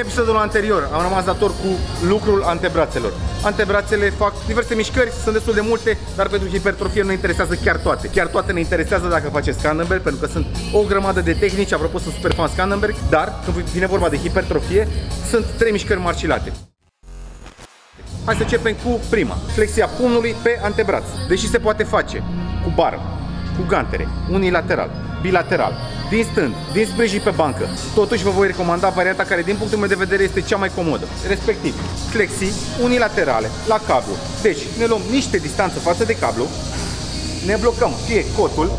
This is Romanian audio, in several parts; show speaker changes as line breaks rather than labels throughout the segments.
episodul anterior am rămas dator cu lucrul antebrațelor. Antebrațele fac diverse mișcări, sunt destul de multe, dar pentru hipertrofie nu ne interesează chiar toate. Chiar toate ne interesează dacă faceți Scandenberg, pentru că sunt o grămadă de tehnici, apropo sunt super fan Scandenberg, dar când vine vorba de hipertrofie, sunt trei mișcări marcilate. Hai să începem cu prima, flexia pumnului pe antebraț. Deși se poate face cu bară, cu gantere, unilateral, bilateral, din stând, din sprijin pe bancă. Totuși vă voi recomanda varianta care din punctul meu de vedere este cea mai comodă, respectiv flexii unilaterale la cablu. Deci ne luăm niște distanță față de cablu, ne blocăm fie cotul,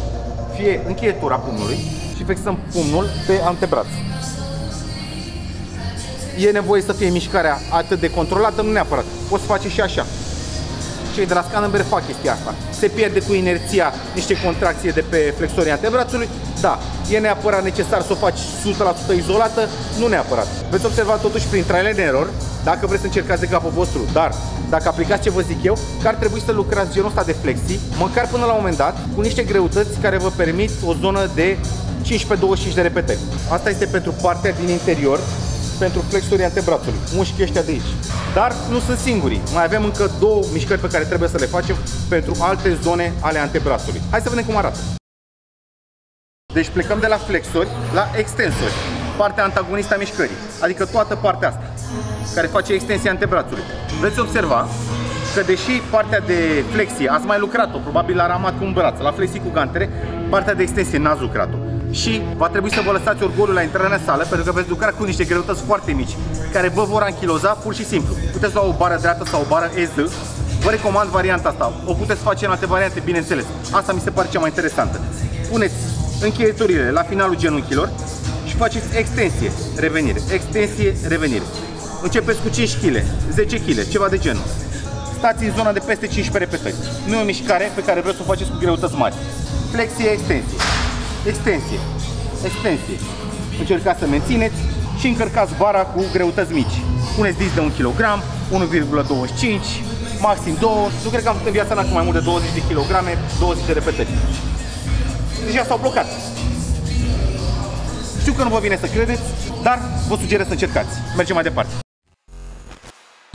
fie încheietura pumnului și fixăm pumnul pe antebraț. E nevoie să fie mișcarea atât de controlată, nu neapărat. Poți face și așa cei de la Scanenberg fac chestia asta. Se pierde cu inerția niște contracție de pe flexorii antebrațului. Da, e neapărat necesar să o faci 100% izolată? Nu neapărat. Veți observa totuși prin trial and error, dacă vreți să încercați de capul vostru, dar dacă aplicați ce vă zic eu, că ar trebui să lucrați genul ăsta de flexii, măcar până la un moment dat, cu niște greutăți care vă permit o zonă de 15-25 de repetări. Asta este pentru partea din interior, pentru flexurii antebrațului, mușchii ăștia de aici. Dar nu sunt singurii. Mai avem încă două mișcări pe care trebuie să le facem pentru alte zone ale antebrațului. Hai să vedem cum arată. Deci plecăm de la flexori la extensori, partea antagonistă a mișcării, adică toată partea asta, care face extensia antebrațului. Veți observa că deși partea de flexie ați mai lucrat-o, probabil la ramat cu un braț, la flexii cu gantere, partea de extensie n-ați lucrat-o și va trebui să vă lăsați orgolul la intrarea în sală pentru că veți lucra cu niște greutăți foarte mici care vă vor anchiloza pur și simplu. Puteți lua o bară dreaptă sau o bară EZ. Vă recomand varianta asta. O puteți face în alte variante, bineînțeles. Asta mi se pare cea mai interesantă. Puneți încheieturile la finalul genunchilor și faceți extensie, revenire, extensie, revenire. Începeți cu 5 kg, 10 kg, ceva de genul. Stați în zona de peste 15 repetări. Nu e o mișcare pe care vreți să o faceți cu greutăți mari. Flexie, extensie extensie, extensie. Încercați să mențineți și încărcați bara cu greutăți mici. Puneți dis de 1 kg, 1,25 maxim 2, nu cred că am făcut în viața mea cu mai mult de 20 de kg, 20 de repetări. Deja s-au blocat. Știu că nu vă vine să credeți, dar vă sugerez să încercați. Mergem mai departe.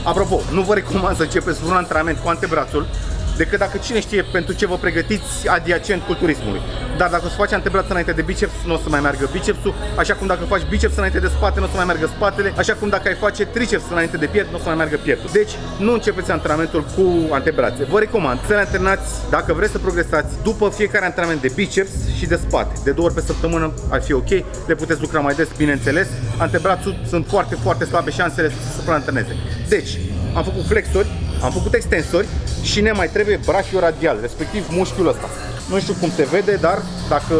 Apropo, nu vă recomand să începeți un antrenament cu antebrațul decât dacă cine știe pentru ce vă pregătiți adiacent culturismului. Dar dacă o să faci antebraț înainte de biceps, nu o să mai meargă bicepsul, așa cum dacă faci biceps înainte de spate, nu o să mai meargă spatele, așa cum dacă ai face triceps înainte de piept, nu o să mai meargă pieptul. Deci, nu începeți antrenamentul cu antebrațe. Vă recomand să le antrenați, dacă vreți să progresați, după fiecare antrenament de biceps și de spate. De două ori pe săptămână ar fi ok, le puteți lucra mai des, bineînțeles. Antebrațul sunt foarte, foarte slabe șansele să se supraantreneze. Deci, am făcut flexori, am făcut extensori și ne mai trebuie brachioradial, respectiv mușchiul ăsta. Nu știu cum se vede, dar dacă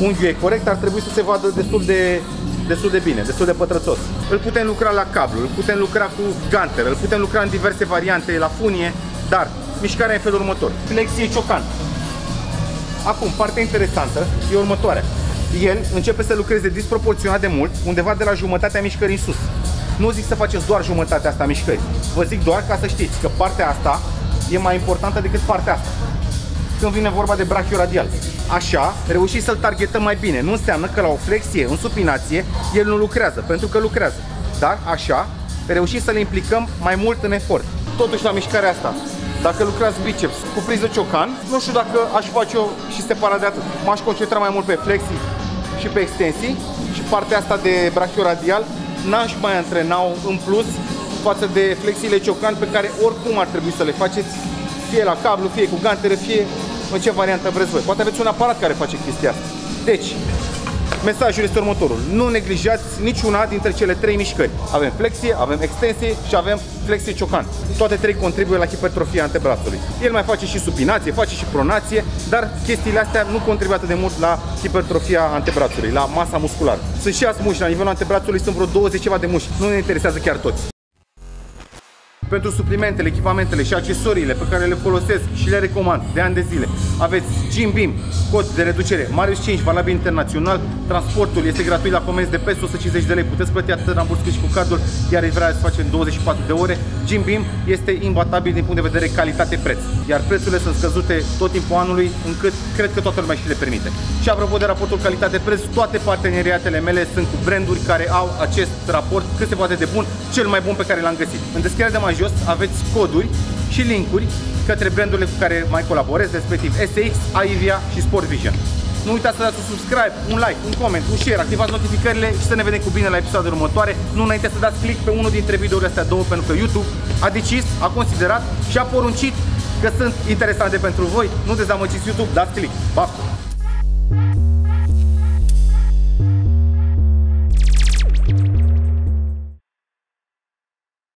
unghiul e corect, ar trebui să se vadă destul de, destul de bine, destul de pătrățos. Îl putem lucra la cablu, îl putem lucra cu ganter, îl putem lucra în diverse variante, la funie, dar mișcarea e în felul următor. Flexie ciocan. Acum, partea interesantă e următoarea. El începe să lucreze disproporționat de mult, undeva de la jumătatea mișcării în sus. Nu zic să faceți doar jumătatea asta mișcări. Vă zic doar ca să știți că partea asta e mai importantă decât partea asta. Când vine vorba de brachioradial. Așa, reușiți să-l targetăm mai bine. Nu înseamnă că la o flexie, în supinație, el nu lucrează, pentru că lucrează. Dar, așa, reușiți să le implicăm mai mult în efort. Totuși, la mișcarea asta, dacă lucrați biceps cu priză ciocan, nu știu dacă aș face-o și separat de atât. M-aș concentra mai mult pe flexii și pe extensii și partea asta de brachioradial n-aș mai antrena în plus față de flexiile ciocan pe care oricum ar trebui să le faceți fie la cablu, fie cu gantere, fie în ce variantă vreți voi. Poate aveți un aparat care face chestia asta. Deci, mesajul este următorul. Nu neglijați niciuna dintre cele trei mișcări. Avem flexie, avem extensie și avem flexie ciocan. Toate trei contribuie la hipertrofia antebrațului. El mai face și supinație, face și pronație, dar chestiile astea nu contribuie atât de mult la hipertrofia antebrațului, la masa musculară. Sunt și alți mușchi, la nivelul antebrațului sunt vreo 20 ceva de mușchi. Nu ne interesează chiar toți. Pentru suplimentele, echipamentele și accesoriile pe care le folosesc și le recomand de ani de zile. Aveți Jim Beam, cod de reducere Marius 5, valabil internațional. Transportul este gratuit la comenzi de peste 150 de lei. Puteți plăti atât ramburs cât și cu cardul, iar livrarea se face în 24 de ore. Jim Beam este imbatabil din punct de vedere calitate-preț, iar prețurile sunt scăzute tot timpul anului, încât cred că toată lumea și le permite. Și apropo de raportul calitate-preț, toate parteneriatele mele sunt cu branduri care au acest raport cât se poate de bun, cel mai bun pe care l-am găsit. În descrierea de mai jos aveți coduri și linkuri către brandurile cu care mai colaborez, respectiv SX, Aivia și Sport Vision. Nu uitați să dați un subscribe, un like, un comment, un share, activați notificările și să ne vedem cu bine la episoadele următoare. Nu înainte să dați click pe unul dintre videourile astea două, pentru că YouTube a decis, a considerat și a poruncit că sunt interesante pentru voi. Nu dezamăgiți YouTube, dați click. Baftă!